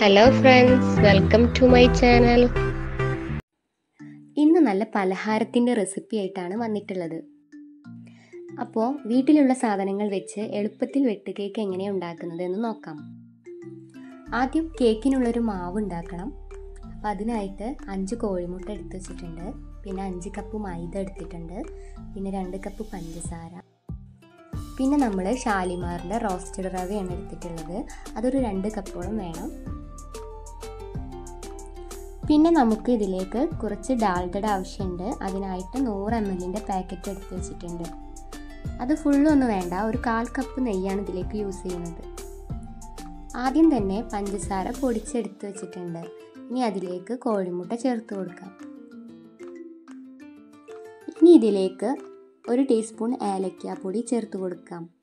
Hello friends welcome to my channel ഇന്ന് നല്ല പലഹാരത്തിന്റെ recipe ആയിട്ടാണ് വന്നിട്ടുള്ളത്. അപ്പോൾ വീട്ടിലുള്ള സാധനങ്ങൾ വെച്ച് എളുപ്പത്തിൽ വെട്ട് കേക്ക് എങ്ങനെയാണ് ഉണ്ടാക്കുന്നത് എന്ന് നോക്കാം. ആദ്യം കേക്കിനുള്ളൊരു മാവ് ഉണ്ടാക്കണം. അപ്പോൾ അതിനായിട്ട് അഞ്ച് കോഴിമുട്ട എടുത്ത് വെച്ചിട്ടുണ്ട്. പിന്നെ അഞ്ച് കപ്പ് മൈദ എടുത്തിട്ടുണ്ട്. പിന്നെ രണ്ട് കപ്പ് പഞ്ചസാര. പിന്നെ നമ്മൾ ഷാലിമാറിന്റെ റോസ്റ്റഡ് റവയാണ് എടുത്തിട്ടുള്ളത്. അതൊരു രണ്ട് കപ്പോളം വേണം. പിന്നെ നമുക്ക് ഇതിലേക്ക് കുറച്ച് ഡാൽഡയുടെ ആവശ്യമുണ്ട്. അതിനായിട്ട് നൂറ് എം എല്ലിന്റെ പാക്കറ്റ് എടുത്ത് വെച്ചിട്ടുണ്ട്. അത് ഫുള്ളൊന്നും വേണ്ട. ഒരു കാൽ കപ്പ് നെയ്യാണ് ഇതിലേക്ക് യൂസ് ചെയ്യുന്നത്. ആദ്യം തന്നെ പഞ്ചസാര പൊടിച്ചെടുത്ത് വെച്ചിട്ടുണ്ട്. ഇനി അതിലേക്ക് കോഴിമുട്ട ചേർത്ത് കൊടുക്കാം. ഇനി ഇതിലേക്ക് ഒരു ടീസ്പൂൺ ഏലക്കാപ്പൊടി ചേർത്ത് കൊടുക്കാം.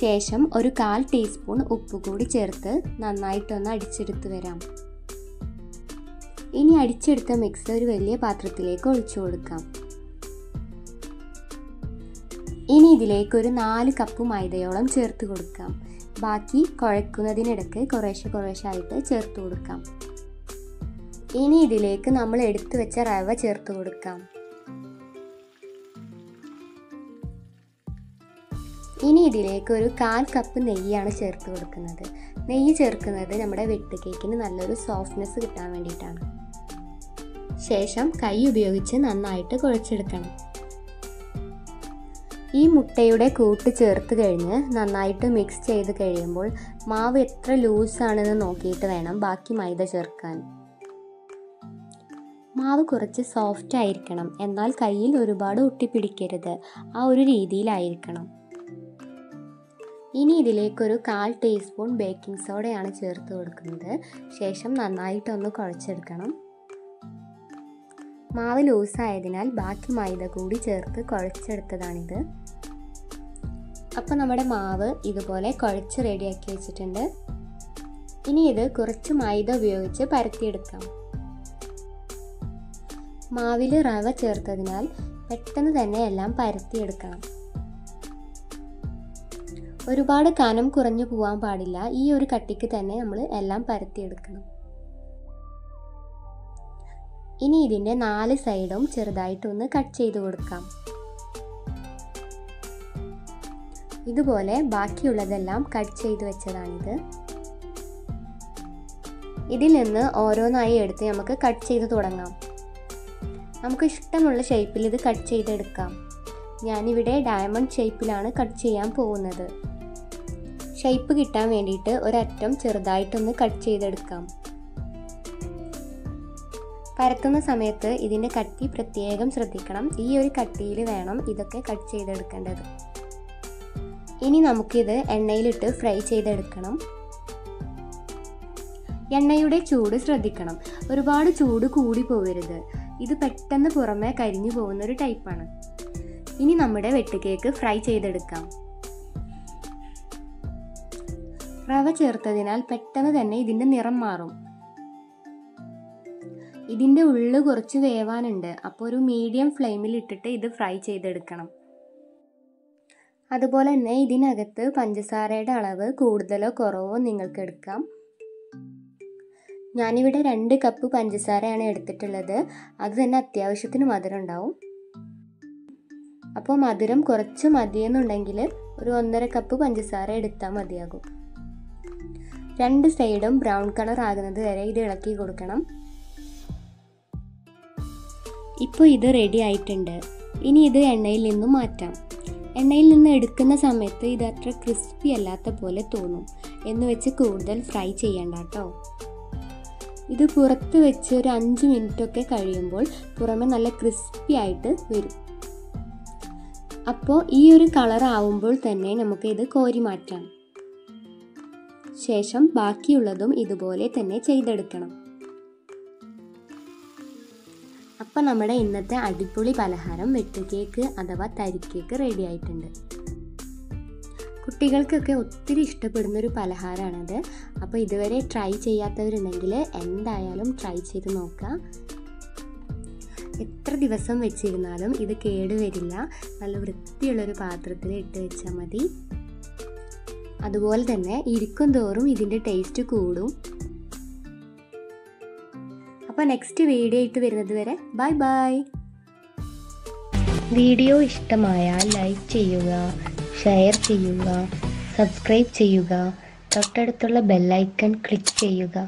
ശേഷം ഒരു കാൽ ടീസ്പൂൺ ഉപ്പ് കൂടി ചേർത്ത് നന്നായിട്ടൊന്ന് അടിച്ചെടുത്ത് വരാം. ഇനി അടിച്ചെടുത്ത മിക്സ് ഒരു വലിയ പാത്രത്തിലേക്ക് ഒഴിച്ചു കൊടുക്കാം. ഇനി ഇതിലേക്ക് ഒരു നാല് കപ്പ് മൈദയോളം ചേർത്ത് കൊടുക്കാം. ബാക്കി കുഴക്കുന്നതിനിടയ്ക്ക് കുറേശ്ശെ കുറേശ്ശെ ആയിട്ട് ചേർത്ത് കൊടുക്കാം. ഇനി ഇതിലേക്ക് നമ്മൾ എടുത്തു വെച്ച റവ ചേർത്ത് കൊടുക്കാം. ഇനി ഇതിലേക്ക് ഒരു കാൽ കപ്പ് നെയ്യാണ് ചേർത്ത് കൊടുക്കുന്നത്. നെയ്യ് ചേർക്കുന്നത് നമ്മുടെ വെട്ട് കേക്കിന് നല്ലൊരു സോഫ്റ്റ്നെസ് കിട്ടാൻ വേണ്ടിയിട്ടാണ്. ശേഷം കൈ ഉപയോഗിച്ച് നന്നായിട്ട് കുഴച്ചെടുക്കണം. ഈ മുട്ടയുടെ കൂട്ട് ചേർത്ത് കഴിഞ്ഞ് നന്നായിട്ട് മിക്സ് ചെയ്ത് കഴിയുമ്പോൾ മാവ് എത്ര ലൂസാണെന്ന് നോക്കിയിട്ട് വേണം ബാക്കി മൈദ ചേർക്കാൻ. മാവ് കുറച്ച് സോഫ്റ്റ് ആയിരിക്കണം. എന്നാൽ കയ്യിൽ ഒരുപാട് ഒട്ടിപ്പിടിക്കരുത്. ആ ഒരു രീതിയിലായിരിക്കണം. ഇനി ഇതിലേക്കൊരു കാൽ ടീസ്പൂൺ ബേക്കിംഗ് സോഡയാണ് ചേർത്ത് കൊടുക്കുന്നത്. ശേഷം നന്നായിട്ടൊന്ന് കുഴച്ചെടുക്കണം. മാവ് ലൂസായതിനാൽ ബാക്കി മൈദ കൂടി ചേർത്ത് കുഴച്ചെടുത്തതാണിത്. അപ്പോൾ നമ്മുടെ മാവ് ഇതുപോലെ കുഴച്ച് റെഡിയാക്കി വെച്ചിട്ടുണ്ട്. ഇനി ഇത് കുറച്ച് മൈദ ഉപയോഗിച്ച് പരത്തിയെടുക്കാം. മാവിൽ റവ ചേർത്തതിനാൽ പെട്ടെന്ന് തന്നെ എല്ലാം പരത്തിയെടുക്കണം. ഒരുപാട് കനം കുറഞ്ഞു പോകാൻ പാടില്ല. ഈ ഒരു കട്ടിക്ക് തന്നെ നമ്മൾ എല്ലാം പരത്തിയെടുക്കണം. ഇനി ഇതിന്റെ നാല് സൈഡും ചെറുതായിട്ടൊന്ന് കട്ട് ചെയ്ത് കൊടുക്കാം. ഇതുപോലെ ബാക്കിയുള്ളതെല്ലാം കട്ട് ചെയ്ത് വെച്ചതാണിത്. ഇതിൽ നിന്ന് ഓരോന്നായി എടുത്ത് നമുക്ക് കട്ട് ചെയ്ത് തുടങ്ങാം. നമുക്ക് ഇഷ്ടമുള്ള ഷേപ്പിൽ ഇത് കട്ട് ചെയ്തെടുക്കാം. ഞാനിവിടെ ഡയമണ്ട് ഷേപ്പിലാണ് കട്ട് ചെയ്യാൻ പോകുന്നത്. ഷേപ്പ് കിട്ടാൻ വേണ്ടിയിട്ട് ഒരറ്റം ചെറുതായിട്ടൊന്ന് കട്ട് ചെയ്തെടുക്കാം. പരത്തുന്ന സമയത്ത് ഇതിന്റെ കട്ടി പ്രത്യേകം ശ്രദ്ധിക്കണം. ഈ ഒരു കട്ടിയിൽ വേണം ഇതൊക്കെ കട്ട് ചെയ്തെടുക്കേണ്ടത്. ഇനി നമുക്കിത് എണ്ണയിലിട്ട് ഫ്രൈ ചെയ്തെടുക്കണം. എണ്ണയുടെ ചൂട് ശ്രദ്ധിക്കണം. ഒരുപാട് ചൂട് കൂടി പോകരുത് ഇത് പെട്ടെന്ന് പുറമെ കരിഞ്ഞു പോകുന്ന ഒരു ടൈപ്പാണ് ഇനി നമ്മുടെ വെട്ടുകേക്ക് ഫ്രൈ ചെയ്തെടുക്കാം. റവ ചേർത്തതിനാൽ പെട്ടെന്ന് തന്നെ ഇതിന്റെ നിറം മാറും. ഇതിന്റെ ഉള്ളു കുറച്ച് വേവാനുണ്ട്. അപ്പോൾ ഒരു മീഡിയം ഫ്ലെയിമിൽ ഇട്ടിട്ട് ഇത് ഫ്രൈ ചെയ്തെടുക്കണം. അതുപോലെ തന്നെ ഇതിനകത്ത് പഞ്ചസാരയുടെ അളവ് കൂടുതലോ കുറവോ നിങ്ങൾക്ക് എടുക്കാം. ഞാനിവിടെ രണ്ട് കപ്പ് പഞ്ചസാരയാണ് എടുത്തിട്ടുള്ളത്. അത് തന്നെ അത്യാവശ്യത്തിന് മധുരം ഉണ്ടാവും. അപ്പോൾ മധുരം കുറച്ച് മതിയെന്നുണ്ടെങ്കിൽ ഒരു ഒന്നര കപ്പ് പഞ്ചസാര എടുത്താൽ മതിയാകും. രണ്ട് സൈഡും ബ്രൗൺ കളർ ആകുന്നത് വരെ ഇത് ഇളക്കി കൊടുക്കണം. ഇപ്പോൾ ഇത് റെഡി ആയിട്ടുണ്ട്. ഇനി ഇത് എണ്ണയിൽ നിന്നും മാറ്റാം. എണ്ണയിൽ നിന്ന് എടുക്കുന്ന സമയത്ത് ഇത് അത്ര ക്രിസ്പി അല്ലാത്ത പോലെ തോന്നും. എന്ന് വെച്ച് കൂടുതൽ ഫ്രൈ ചെയ്യണ്ട കേട്ടോ ഇത് പുറത്ത് വെച്ച് ഒരു അഞ്ച് മിനിറ്റൊക്കെ കഴിയുമ്പോൾ പുറമെ നല്ല ക്രിസ്പി ആയിട്ട് വരും. അപ്പോൾ ഈ ഒരു കളർ ആവുമ്പോൾ തന്നെ നമുക്ക് ഇത് കോരി മാറ്റാം. ശേഷം ബാക്കിയുള്ളതും ഇതുപോലെ തന്നെ ചെയ്തെടുക്കണം. അപ്പം നമ്മുടെ ഇന്നത്തെ അടിപൊളി പലഹാരം വെട്ടുകേക്ക് അഥവാ തരിക്കേക്ക് റെഡി ആയിട്ടുണ്ട്. കുട്ടികൾക്കൊക്കെ ഒത്തിരി ഇഷ്ടപ്പെടുന്ന ഒരു പലഹാരമാണത് അപ്പോൾ ഇതുവരെ ട്രൈ ചെയ്യാത്തവരുണ്ടെങ്കിൽ എന്തായാലും ട്രൈ ചെയ്ത് നോക്കുക എത്ര ദിവസം വെച്ചിരുന്നാലും ഇത് കേടുവരില്ല. നല്ല വൃത്തിയുള്ളൊരു പാത്രത്തിൽ ഇട്ട് വെച്ചാൽ മതി. അതുപോലെ തന്നെ ഇരിക്കും തോറും ഇതിന്റെ ടേസ്റ്റ് കൂടും. അപ്പോൾ നെക്സ്റ്റ് വീഡിയോ ആയിട്ട് വരുന്നത് വരെ ബൈ ബൈ വീഡിയോ ഇഷ്ടമായാൽ ലൈക്ക് ചെയ്യുക ഷെയർ ചെയ്യുക സബ്സ്ക്രൈബ് ചെയ്യുക തൊട്ടടുത്തുള്ള ബെല്ലൈക്കൺ ക്ലിക്ക് ചെയ്യുക.